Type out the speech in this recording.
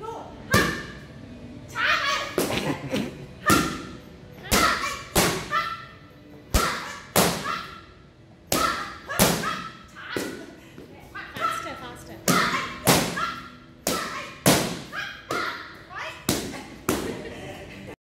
No.